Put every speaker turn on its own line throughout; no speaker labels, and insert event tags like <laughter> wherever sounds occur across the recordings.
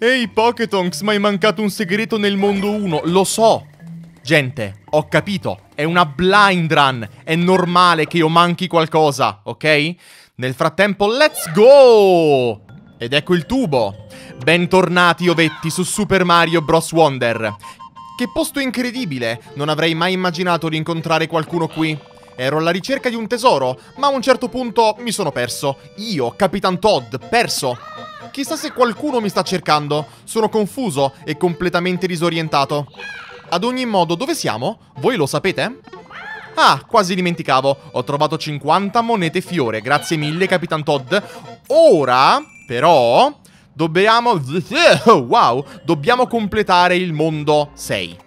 Ehi Poketonks, ma hai mancato un segreto nel mondo 1, lo so. Gente, ho capito, è una blind run, è normale che io manchi qualcosa, ok? Nel frattempo, let's go! Ed ecco il tubo. Bentornati ovetti su Super Mario Bros. Wonder. Che posto incredibile, non avrei mai immaginato di incontrare qualcuno qui. Ero alla ricerca di un tesoro, ma a un certo punto mi sono perso. Io, Capitan Todd, perso. Chissà se qualcuno mi sta cercando. Sono confuso e completamente disorientato. Ad ogni modo, dove siamo? Voi lo sapete? Ah, quasi dimenticavo. Ho trovato 50 monete fiore. Grazie mille, Capitan Todd. Ora, però, dobbiamo... <laughs> Wow! Dobbiamo completare il mondo 6.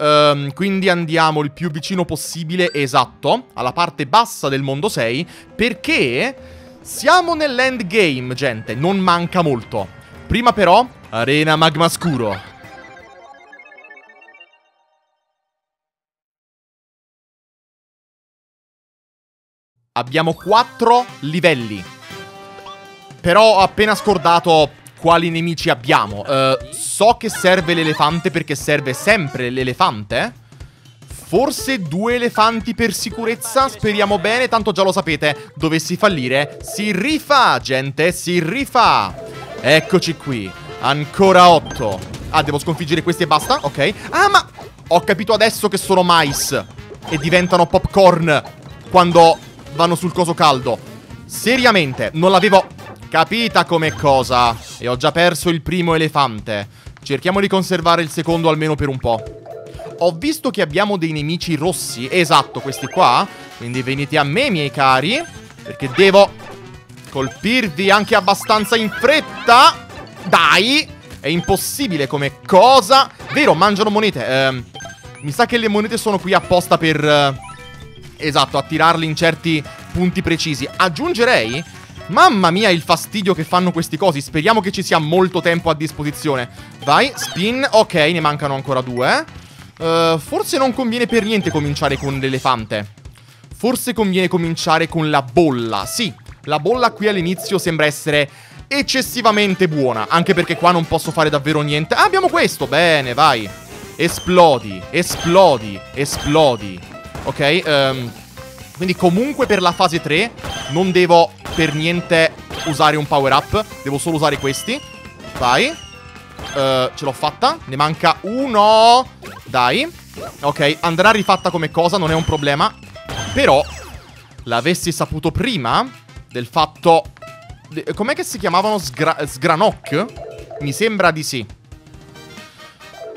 Um, quindi andiamo il più vicino possibile, esatto, alla parte bassa del mondo 6, perché siamo nell'endgame, gente, non manca molto. Prima però, Arena Magma Scuro. Abbiamo 4 livelli. Però ho appena scordato quali nemici abbiamo. Uh, so che serve l'elefante perché serve sempre l'elefante. Forse due elefanti per sicurezza, speriamo bene, tanto già lo sapete. Dovessi fallire, si rifà, gente, si rifà. Eccoci qui, ancora otto. Ah, devo sconfiggere questi e basta, ok. Ah, ma ho capito adesso che sono mais e diventano popcorn quando vanno sul coso caldo. Seriamente, non l'avevo capita come cosa. E ho già perso il primo elefante. Cerchiamo di conservare il secondo almeno per un po'. Ho visto che abbiamo dei nemici rossi. Esatto, questi qua. Quindi venite a me, miei cari. Perché devo colpirvi anche abbastanza in fretta. Dai! È impossibile come cosa. Vero, mangiano monete. Eh, mi sa che le monete sono qui apposta per... Eh, esatto, attirarli in certi punti precisi. Aggiungerei Mamma mia il fastidio che fanno questi cosi. Speriamo che ci sia molto tempo a disposizione. Vai, spin, ok, ne mancano ancora due. Uh, Forse non conviene per niente cominciare con l'elefante. Forse conviene cominciare con la bolla. Sì, la bolla qui all'inizio sembra essere eccessivamente buona Anche perché qua non posso fare davvero niente. Ah, abbiamo questo, bene, vai. Esplodi, esplodi, esplodi. Ok, um, quindi comunque per la fase 3 non devo per niente usare un power up. Devo solo usare questi. Vai. Uh, ce l'ho fatta. Ne manca uno. Dai. Ok, andrà rifatta come cosa, non è un problema. Però, l'avessi saputo prima del fatto... Com'è che si chiamavano Sgra Sgranok? Mi sembra di sì.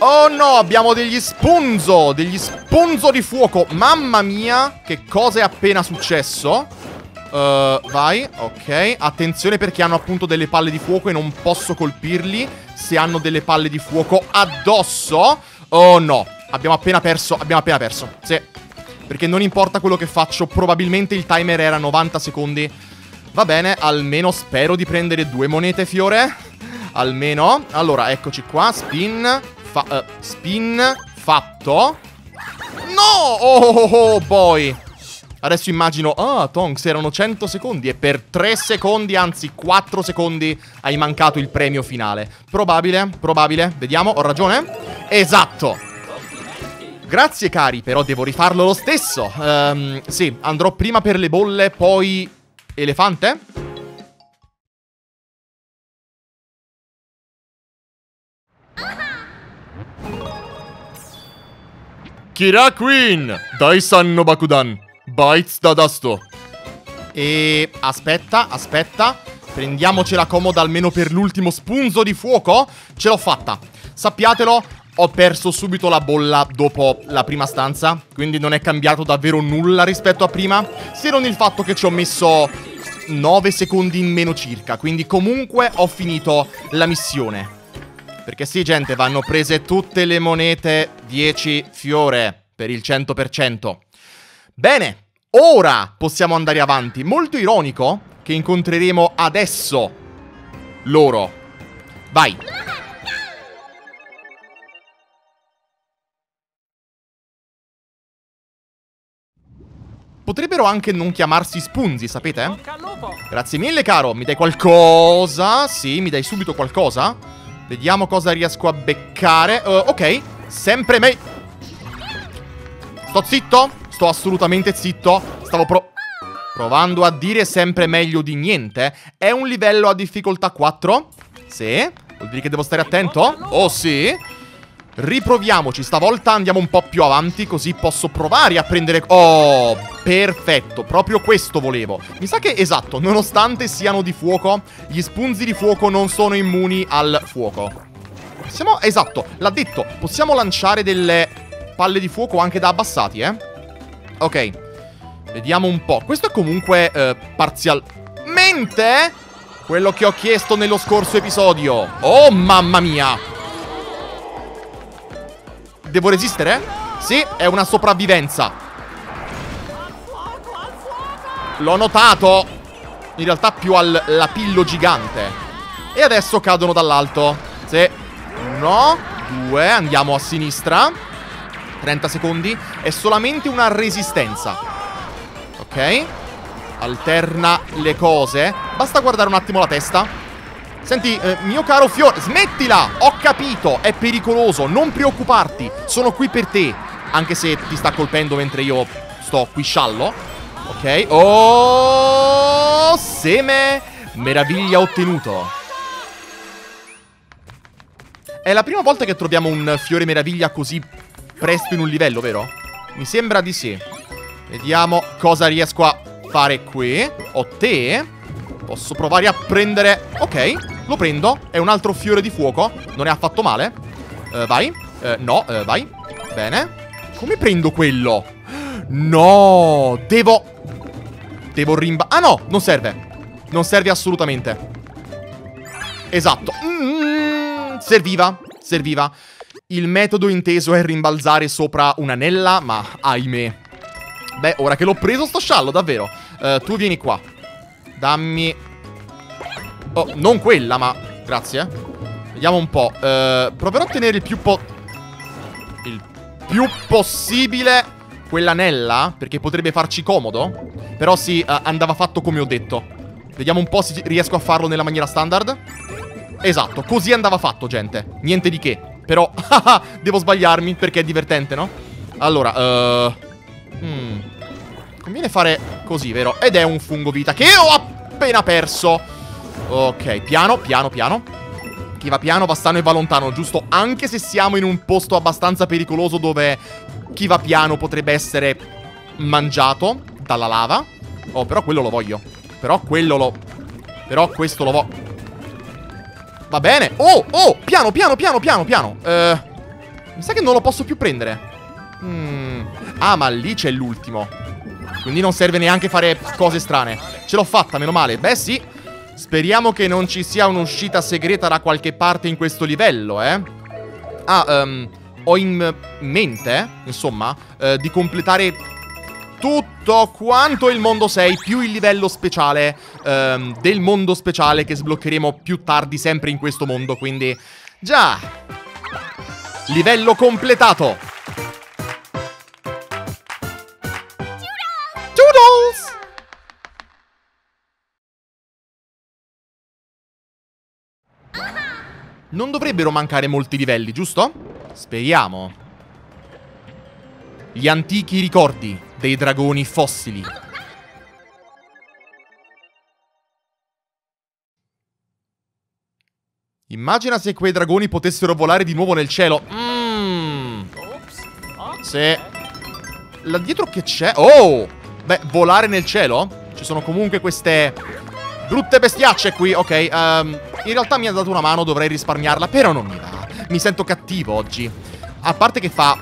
Oh no, abbiamo degli spunzo, degli spunzo di fuoco. Mamma mia, che cosa è appena successo? Uh, vai, ok. Attenzione perché hanno appunto delle palle di fuoco e non posso colpirli se hanno delle palle di fuoco addosso. Oh no, abbiamo appena perso, abbiamo appena perso. Sì, perché non importa quello che faccio, probabilmente il timer era 90 secondi. Va bene, almeno spero di prendere due monete fiore. Almeno. Allora, eccoci qua, spin, fa uh, spin fatto. No! Oh, oh, oh, boy. Adesso immagino, ah, Tonks, erano 100 secondi e per 3 secondi, anzi 4 secondi, hai mancato il premio finale. Probabile, probabile. Vediamo, ho ragione? Esatto! Grazie cari, però devo rifarlo lo stesso. Um, sì, andrò prima per le bolle, poi... Elefante? Kira Queen! Dai sanno Bakudan! Bites da dasto! E... aspetta, aspetta. Prendiamocela comoda almeno per l'ultimo spunzo di fuoco. Ce l'ho fatta. Sappiatelo, ho perso subito la bolla dopo la prima stanza. Quindi non è cambiato davvero nulla rispetto a prima. Se non il fatto che ci ho messo 9 secondi in meno circa. Quindi comunque ho finito la missione. Perché sì, gente, vanno prese tutte le monete 10 fiore per il 100%. Bene, ora possiamo andare avanti. Molto ironico che incontreremo adesso loro. Vai. Potrebbero anche non chiamarsi spunzi, sapete? Grazie mille, caro. Mi dai qualcosa? Sì, mi dai subito qualcosa? Vediamo cosa riesco a beccare. Uh, ok, sempre meglio. Sto zitto? Sto assolutamente zitto. Stavo pro... Provando a dire sempre meglio di niente. È un livello a difficoltà 4? Sì. Vuol dire che devo stare attento? Oh sì. Riproviamoci, stavolta andiamo un po' più avanti così posso provare a prendere... Oh, perfetto, proprio questo volevo. Mi sa che, esatto, nonostante siano di fuoco, gli spunzi di fuoco non sono immuni al fuoco. Possiamo... Esatto, l'ha detto, possiamo lanciare delle palle di fuoco anche da abbassati, eh? Ok, vediamo un po'. Questo è comunque eh, parzialmente quello che ho chiesto nello scorso episodio. Oh, mamma mia! Devo resistere? Sì, è una sopravvivenza. L'ho notato. In realtà più al lapillo gigante. E adesso cadono dall'alto. Sì. Uno, due, andiamo a sinistra. 30 secondi. È solamente una resistenza. Ok. Alterna le cose. Basta guardare un attimo la testa. Senti, eh, mio caro Fiore, smettila! Ho capito, è pericoloso, non preoccuparti, sono qui per te. Anche se ti sta colpendo mentre io sto qui sciallo. Ok, oh, seme, meraviglia ottenuto. È la prima volta che troviamo un fiore meraviglia così presto in un livello, vero? Mi sembra di sì. Vediamo cosa riesco a fare qui. Ho te. Posso provare a prendere... Ok, lo prendo. È un altro fiore di fuoco. Non è affatto male. Uh, vai. Uh, no, uh, vai. Bene. Come prendo quello? No, devo... Devo rimba... Ah no, non serve. Non serve assolutamente. Esatto. Mm, serviva, serviva. Il metodo inteso è rimbalzare sopra un'anella, ma ahimè. Beh, ora che l'ho preso sto sciallo, davvero. Uh, tu vieni qua. Dammi Oh, non quella, ma... Grazie. Vediamo un po'. Uh, proverò a tenere il più po... Il più possibile quell'anella, perché potrebbe farci comodo. Però sì, uh, andava fatto come ho detto. Vediamo un po' se riesco a farlo nella maniera standard. Esatto, così andava fatto, gente. Niente di che. Però, <laughs> devo sbagliarmi perché è divertente, no? Allora, uh... Hmm. Conviene fare così, vero? Ed è un fungo vita che ho appena perso. Ok, piano, piano, piano. Chi va piano va sano e va lontano, giusto? Anche se siamo in un posto abbastanza pericoloso dove chi va piano potrebbe essere mangiato dalla lava. Oh, però quello lo voglio. Però quello lo... Però questo lo voglio. Va bene. Oh, oh, piano, piano, piano, piano, piano. Uh, mi sa che non lo posso più prendere. Mm. Ah, ma lì c'è l'ultimo. Quindi non serve neanche fare cose strane. Ce l'ho fatta, meno male. Beh, sì. Speriamo che non ci sia un'uscita segreta da qualche parte in questo livello, eh. Ah, um, ho in mente, insomma, uh, di completare tutto quanto il mondo 6 più il livello speciale um, del mondo speciale che sbloccheremo più tardi sempre in questo mondo, quindi... Già! Livello completato! Non dovrebbero mancare molti livelli, giusto? Speriamo. Gli antichi ricordi dei dragoni fossili. Immagina se quei dragoni potessero volare di nuovo nel cielo. Mmm. Se... Là dietro che c'è? Oh! Beh, volare nel cielo? Ci sono comunque queste Brutte bestiacce qui, ok um, In realtà mi ha dato una mano, dovrei risparmiarla Però non mi va. Mi sento cattivo oggi. A parte che fa...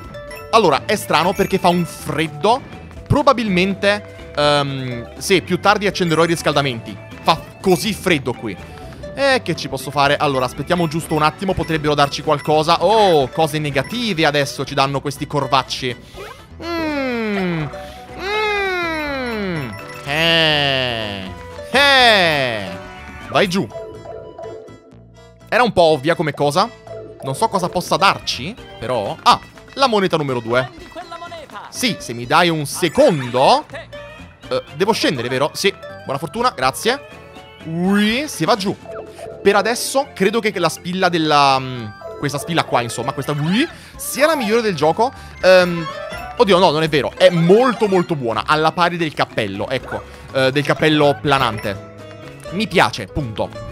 Allora, è strano perché fa un freddo. Probabilmente um, Sì, più tardi accenderò i riscaldamenti. Fa così freddo qui. E che ci posso fare? Allora, aspettiamo giusto un attimo Potrebbero darci qualcosa. Oh, cose negative adesso ci danno questi corvacci. Mmm Mmm Eh eh! Vai giù. Era un po' ovvia come cosa. Non so cosa possa darci, però... Ah, la moneta numero due. Sì, se mi dai un secondo... Uh, devo scendere, vero? Sì. Buona fortuna, grazie. Ui, si va giù. per adesso credo che la spilla della... mm, questa spilla qua, insomma, questa Wii, sia la migliore del gioco. Ehm, oddio, no, non è vero. È molto molto buona, alla pari del cappello, ecco, eh, del cappello planante. Mi piace, punto.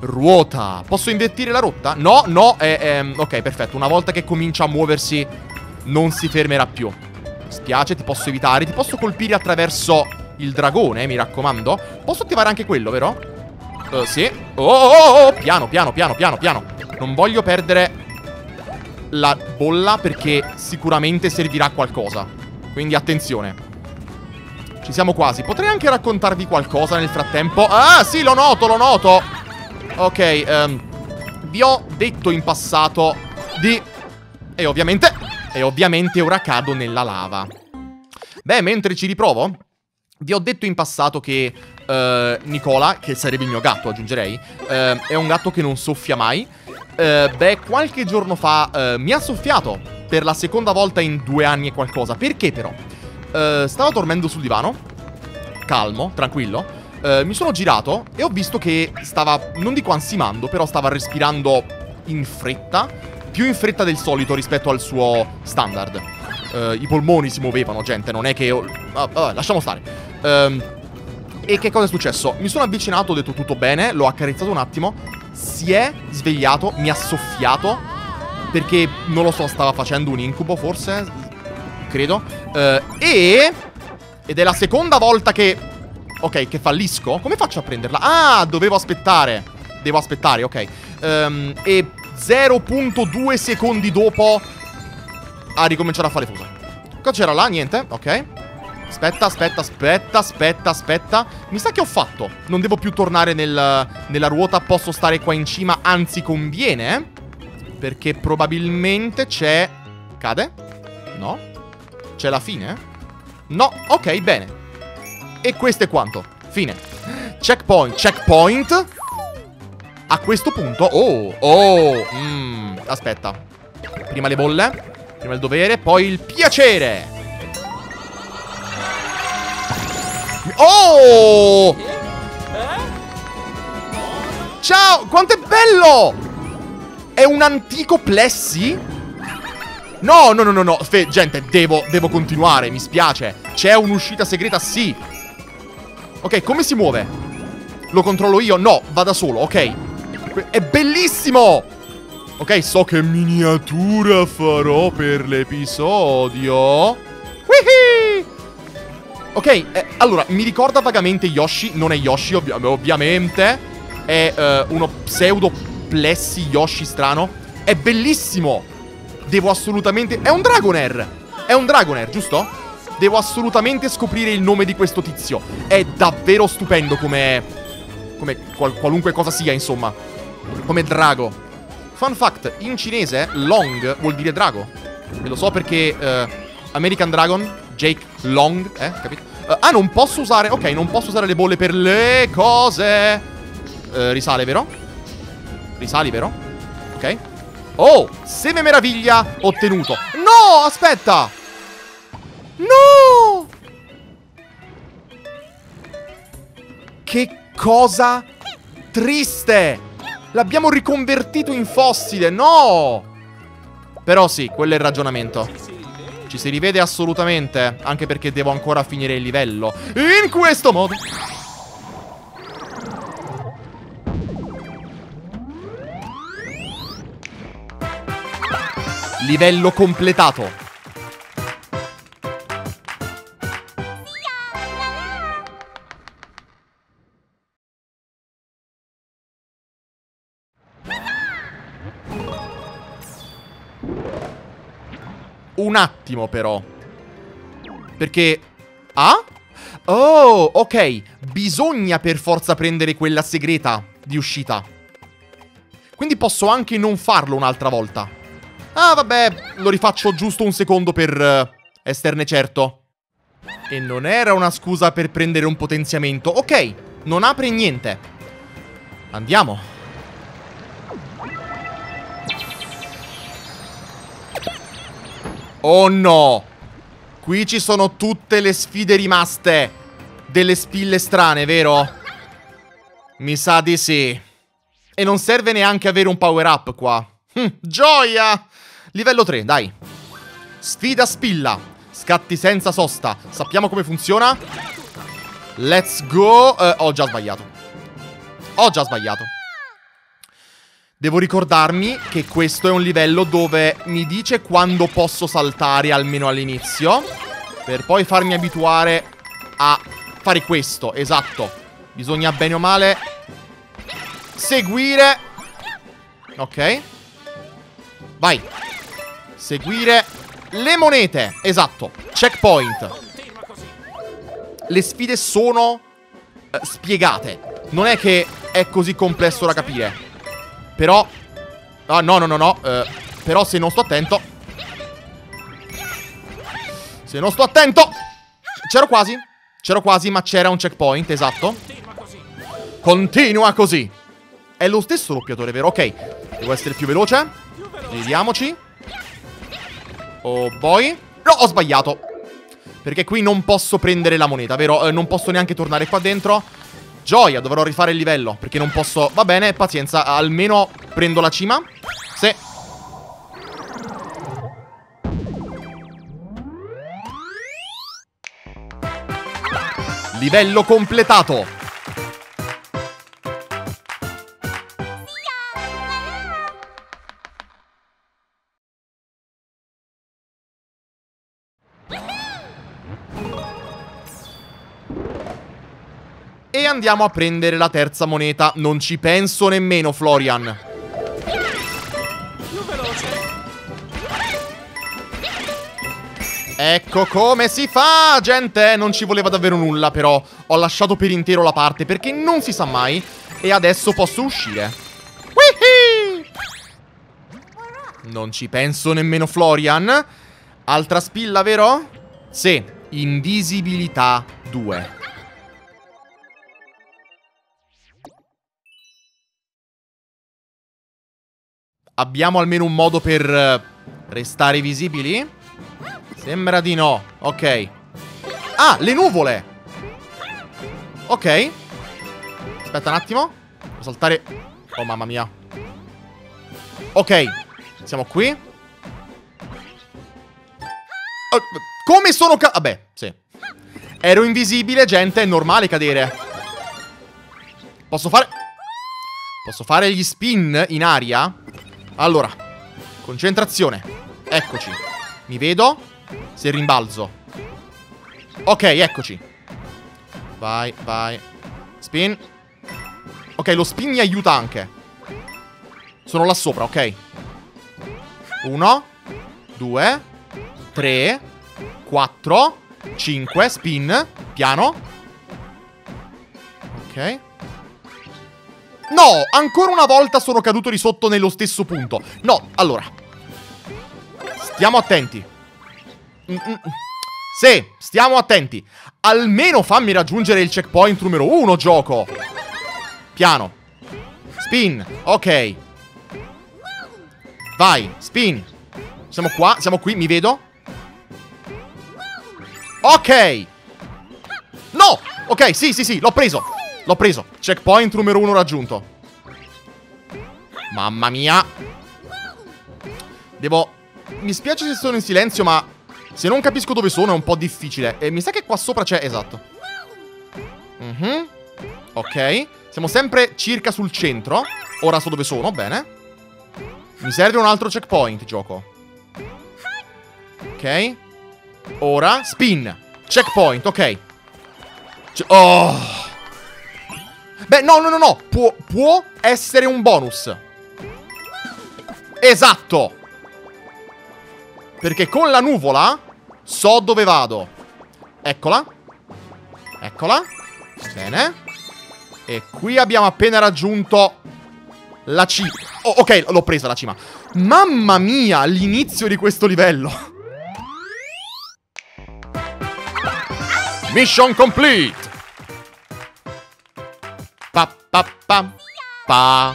Ruota. Posso invertire la rotta? No, no, è, è- ok, perfetto. Una volta che comincia a muoversi, non si fermerà più. Spiace, ti posso evitare. Ti posso colpire attraverso il dragone, mi raccomando. Posso attivare anche quello, vero? Eh, sì. Oh, oh, oh, oh, piano, piano, piano, piano, piano. Non voglio perdere la bolla perché sicuramente servirà a qualcosa. Quindi attenzione. Ci siamo quasi. Potrei anche raccontarvi qualcosa nel frattempo. Ah, sì, lo noto, lo noto. Ok, ehm, vi ho detto in passato di... E ovviamente... E ovviamente ora cado nella lava. Beh, mentre ci riprovo, vi ho detto in passato che eh, Nicola, che sarebbe il mio gatto, aggiungerei, eh, è un gatto che non soffia mai. Eh, beh, qualche giorno fa mi ha soffiato per la seconda volta in due anni e qualcosa. Perché però? Stavo dormendo sul divano, calmo, tranquillo. Eh, mi sono girato e ho visto che stava, non dico ansimando, però stava respirando in fretta. Più in fretta del solito rispetto al suo standard. Eh, I polmoni si muovevano, gente, non è che... io- ah, ah, lasciamo stare. Ehm, e che cosa è successo? Mi sono avvicinato, ho detto tutto bene, l'ho accarezzato un attimo, si è svegliato, mi ha soffiato, perché non lo so, stava facendo un incubo forse, credo, Eh, e... Ed è la seconda volta che... Ok, che fallisco? Come faccio a prenderla? Ah, dovevo aspettare. Devo aspettare, ok. Ehm, e 0.2 secondi dopo ha ricominciato a fare fusa. Cosa c'era là? Niente, ok. Aspetta, aspetta, aspetta, aspetta, aspetta. Mi sa che ho fatto. Non devo più tornare nel- nella ruota, posso stare qua in cima, anzi conviene. eh? Perché probabilmente c'è... Cade? No? C'è la fine? No, ok, bene. E questo è quanto. Fine. Checkpoint, checkpoint. A questo punto... Oh, oh, mm, aspetta. Prima le bolle, prima il dovere, poi il piacere. Oh! Ciao, quanto è bello! È un antico plessi? No, no, no, no, no. Fe- gente, devo, devo continuare, mi spiace. C'è un'uscita segreta, sì. Ok, come si muove? Lo controllo io? No, va da solo, ok. È bellissimo! Ok, so che miniatura farò per l'episodio. Wihee! Ok, eh, allora, mi ricorda vagamente Yoshi. Non è Yoshi, ovvi- ovviamente. È eh, uno pseudo plessi Yoshi strano. È bellissimo! Devo assolutamente... È un Dragonair! È un Dragonair, giusto? Devo assolutamente scoprire il nome di questo tizio. È davvero stupendo come... Come qual- qualunque cosa sia, insomma. Come drago. Fun fact, in cinese Long vuol dire drago. E lo so perché eh, American Dragon, Jake Long, eh, capito? Eh, ah, non posso usare... Ok, non posso usare le bolle per le cose. Eh, risale, vero? Risali, vero? Ok. Oh, seme meraviglia ottenuto. No, aspetta. No! Che cosa triste! L'abbiamo riconvertito in fossile, no! Però sì, quello è il ragionamento. Ci si rivede assolutamente, anche perché devo ancora finire il livello. In questo modo... Livello completato. Un attimo però. Perché... Ah? Oh, ok. Bisogna per forza prendere quella segreta di uscita. Quindi posso anche non farlo un'altra volta. Ah, vabbè, lo rifaccio giusto un secondo per eh, esserne certo. E non era una scusa per prendere un potenziamento. Ok, non apre niente. Andiamo. Oh no! Qui ci sono tutte le sfide rimaste. Delle spille strane, vero? Mi sa di sì. E non serve neanche avere un power up qua. Hm, gioia! Livello 3, dai. Sfida spilla. Scatti senza sosta. Sappiamo come funziona? Let's go. Uh, ho già sbagliato. Ho già sbagliato. Devo ricordarmi che questo è un livello dove mi dice quando posso saltare, almeno all'inizio, per poi farmi abituare a fare questo, esatto. Bisogna bene o male seguire... Ok. Vai. Seguire le monete, esatto. Checkpoint. Le sfide sono uh, spiegate. Non è che è così complesso da capire. Però... Ah, no, no, no, no. Uh, però se non sto attento... Se non sto attento... C'ero quasi. C'ero quasi, ma c'era un checkpoint, esatto. Continua così. È lo stesso doppiatore, vero? Ok. Devo essere più veloce. Vediamoci. Oh boy. No, ho sbagliato. Perché qui non posso prendere la moneta, vero? Eh, non posso neanche tornare qua dentro. Gioia, dovrò rifare il livello Perché non posso... Va bene, pazienza Almeno prendo la cima. Sì Livello completato andiamo a prendere la terza moneta. Non ci penso nemmeno, Florian. Ecco come si fa, gente! Non ci voleva davvero nulla, però ho lasciato per intero la parte perché non si sa mai. E adesso posso uscire. Wihee! Non ci penso nemmeno, Florian. Altra spilla, vero? Sì, invisibilità 2. Abbiamo almeno un modo per eh, restare visibili? Sembra di no. Ok. Ah, le nuvole! Ok. Aspetta un attimo. Devo saltare... Oh, mamma mia. Ok. Siamo qui. Oh, come sono ca... Vabbè, sì. Ero invisibile, gente. È normale cadere. Posso fare... Posso fare gli spin in aria? Allora, concentrazione. Eccoci. Mi vedo. Se rimbalzo. Ok, eccoci. Vai, vai. Spin. Ok, lo spin mi aiuta anche. Sono là sopra, ok. Uno. Due. Tre. Quattro. Cinque. Spin. Piano. Ok. No, ancora una volta sono caduto di sotto nello stesso punto. No, allora. Stiamo attenti. Mm -mm. Sì, stiamo attenti. Almeno fammi raggiungere il checkpoint numero uno, gioco. Piano. Spin. Ok. Vai, spin. Siamo qua, siamo qui, mi vedo. Ok. No! Ok, sì, sì, sì, l'ho preso. L'ho preso. Checkpoint numero uno raggiunto. Mamma mia. Devo... Mi spiace se sono in silenzio, ma... Se non capisco dove sono è un po' difficile. E mi sa che qua sopra c'è... Esatto. Mm ok. Siamo sempre circa sul centro. Ora so dove sono, bene. Mi serve un altro checkpoint, gioco. Ok. Ora, spin. Checkpoint, ok. Oh... Beh, no, no, no, no. Può, può essere un bonus. Esatto. Perché con la nuvola so dove vado. Eccola. Eccola. Bene. E qui abbiamo appena raggiunto la cima. Oh, ok, l'ho presa la cima. Mamma mia, l'inizio di questo livello. <laughs> Mission complete. Pa pa pa.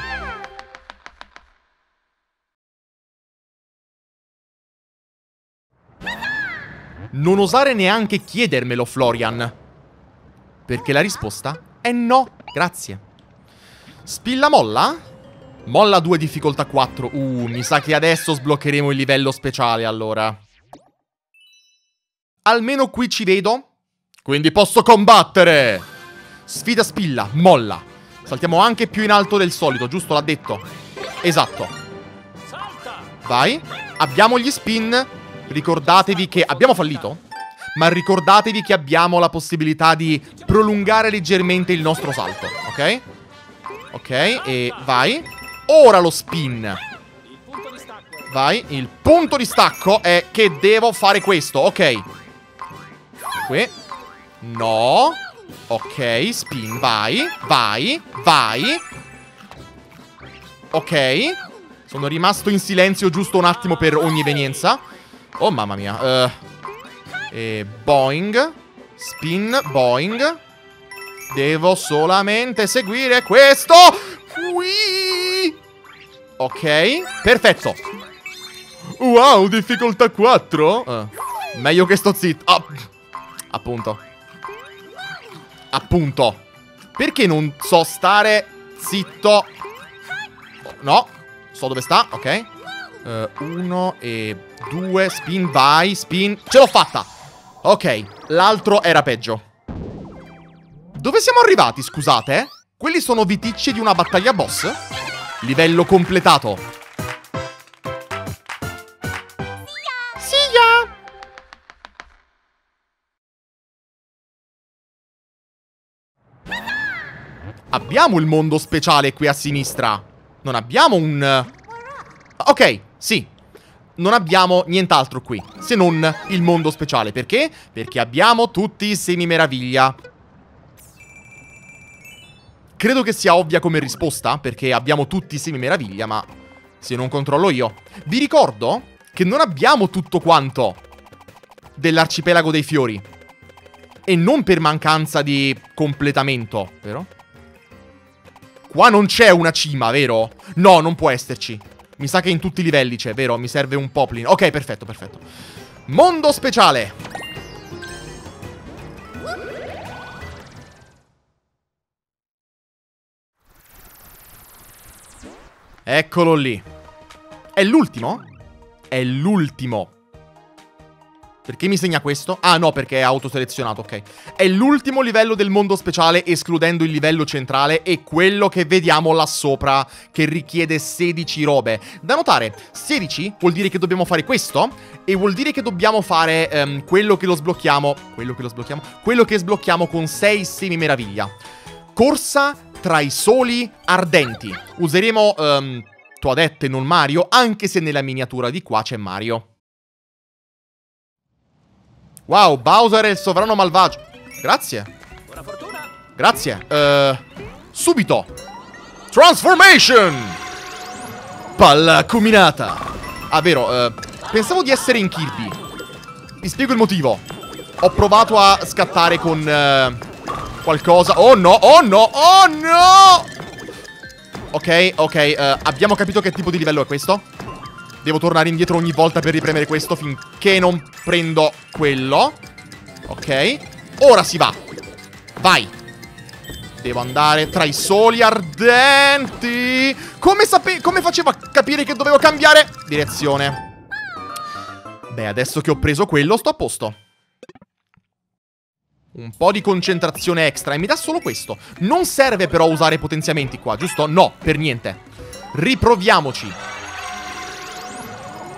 Non osare neanche chiedermelo, Florian. Perché la risposta è no, grazie. Spilla molla? Molla 2, difficoltà 4. Uh, mi sa che adesso sbloccheremo il livello speciale, allora. Almeno qui ci vedo. Quindi posso combattere! Sfida spilla, molla. Saltiamo anche più in alto del solito, giusto? L'ha detto. Esatto. Vai. Abbiamo gli spin. Ricordatevi che abbiamo fallito. Ma ricordatevi che abbiamo la possibilità di prolungare leggermente il nostro salto, ok? Ok, e vai. Ora lo spin. Vai, il punto di stacco è che devo fare questo, ok. Qui. No. Ok, spin, vai, vai, vai. Ok. Sono rimasto in silenzio giusto un attimo per ogni evenienza. Oh, mamma mia. Uh, e boing. Spin, boing. Devo solamente seguire questo. Qui. Ok, perfetto. Wow, difficoltà 4. Uh, meglio che sto zitto. Oh. Appunto. Appunto. Perché non so stare zitto? No. So dove sta, ok. Uh, uno e due. Spin, vai, spin. Ce l'ho fatta. Ok, l'altro era peggio. Dove siamo arrivati, scusate? Quelli sono viticci di una battaglia boss? Livello completato. Abbiamo il mondo speciale qui a sinistra. Non abbiamo un... Ok, sì. Non abbiamo nient'altro qui, se non il mondo speciale. Perché? Perché abbiamo tutti i semi meraviglia. Credo che sia ovvia come risposta, perché abbiamo tutti i semi meraviglia, ma se non controllo io. Vi ricordo che non abbiamo tutto quanto dell'arcipelago dei fiori. E non per mancanza di completamento, vero? Qua non c'è una cima, vero? No, non può esserci. Mi sa che in tutti i livelli c'è, vero? Mi serve un poplin. Ok, perfetto, perfetto. Mondo speciale. Eccolo lì. È l'ultimo? È l'ultimo. Perché mi segna questo? Ah no, perché è autoselezionato, ok. È l'ultimo livello del mondo speciale, escludendo il livello centrale e quello che vediamo là sopra, che richiede 16 robe. Da notare, 16 vuol dire che dobbiamo fare questo, e vuol dire che dobbiamo fare um, quello che lo sblocchiamo... Quello che lo sblocchiamo? Quello che sblocchiamo con 6 semi meraviglia. Corsa tra i soli ardenti. Useremo... Um, Toadette non Mario, anche se nella miniatura di qua c'è Mario. Wow, Bowser è il sovrano malvagio. Grazie. Buona fortuna. Grazie. Uh, subito. Transformation! Palla acuminata. Ah, vero. Uh, pensavo di essere in Kirby. Vi spiego il motivo. Ho provato a scattare con uh, qualcosa. Oh no, oh no, oh no! Ok, ok. Abbiamo capito che tipo di livello è questo? Devo tornare indietro ogni volta per ripremere questo finché non prendo quello. Ok. Ora si va. Vai. Devo andare tra i soli ardenti. Come, sape come facevo a capire che dovevo cambiare direzione? Beh, adesso che ho preso quello sto a posto. Un po' di concentrazione extra e mi dà solo questo. Non serve però usare potenziamenti qua, giusto? No, per niente. Riproviamoci.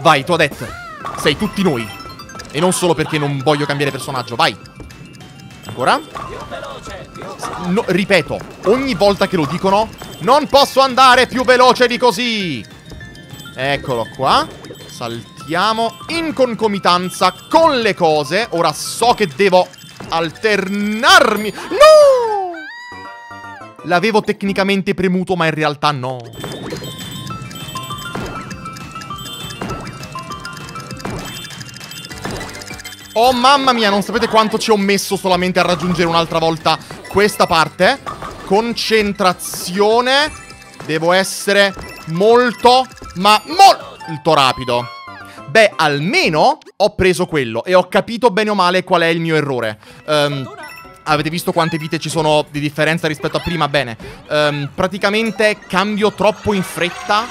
Vai, Toadette. Sei tutti noi. E non solo perché non voglio cambiare personaggio. Vai. Ancora? No, ripeto, ogni volta che lo dicono, non posso andare più veloce di così. Eccolo qua. Saltiamo in concomitanza con le cose. Ora so che devo alternarmi. No! L'avevo tecnicamente premuto, ma in realtà no. Oh mamma mia, non sapete quanto ci ho messo solamente a raggiungere un'altra volta questa parte. Concentrazione. Devo essere molto, ma molto rapido. Beh, almeno ho preso quello e ho capito bene o male qual è il mio errore. Um, Avete visto quante vite ci sono di differenza rispetto a prima? Bene. Um, praticamente cambio troppo in fretta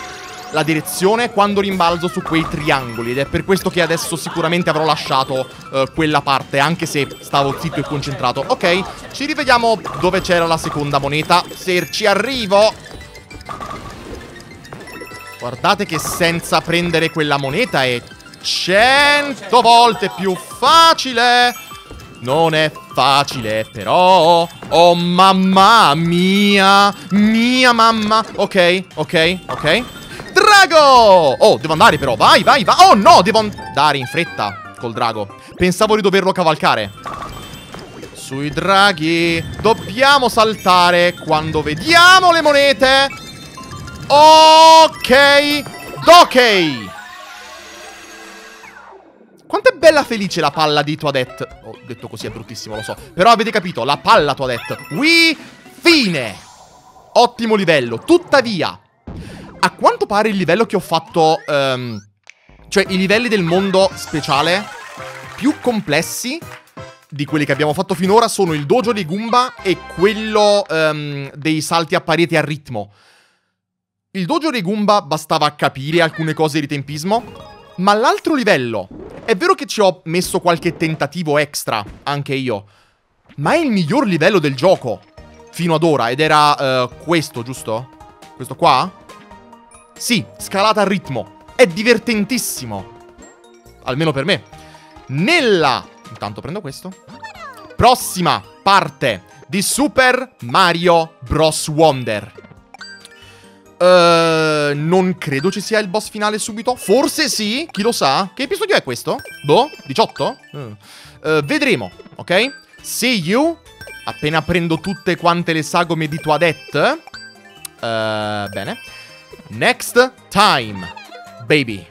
la direzione quando rimbalzo su quei triangoli ed è per questo che adesso sicuramente avrò lasciato uh, quella parte anche se stavo zitto e concentrato. Ok, ci rivediamo dove c'era la seconda moneta. Se ci arrivo... Guardate che senza prendere quella moneta è cento volte più facile. Non è facile, però... Oh, mamma mia! Mia mamma! Ok, ok, ok. Drago! Oh, devo andare però. Vai, vai, vai. Oh, no, devo andare in fretta col drago. Pensavo di doverlo cavalcare. Sui draghi. Dobbiamo saltare quando vediamo le monete. Ok. Ok. Quanto è bella felice la palla di Toadette. Ho detto così è bruttissimo, lo so. Però avete capito, la palla Toadette. Wii, fine. Ottimo livello. Tuttavia, a quanto pare il livello che ho fatto... Um, cioè, i livelli del mondo speciale più complessi di quelli che abbiamo fatto finora sono il dojo dei Goomba e quello um, dei salti a parete a ritmo. Il dojo dei Goomba bastava capire alcune cose di tempismo, ma l'altro livello è vero che ci ho messo qualche tentativo extra, anche io. Ma è il miglior livello del gioco. Fino ad ora. Ed era uh, questo, giusto? Questo qua? Sì, scalata a ritmo. È divertentissimo. Almeno per me. Nella... Intanto prendo questo. Prossima parte di Super Mario Bros. Wonder. Uh, non credo ci sia il boss finale subito. Forse sì, chi lo sa. Che episodio è questo? Boh, 18? Uh. Uh, vedremo, ok? See you. Appena prendo tutte quante le sagome di Toadette. Uh, bene. Next time, baby.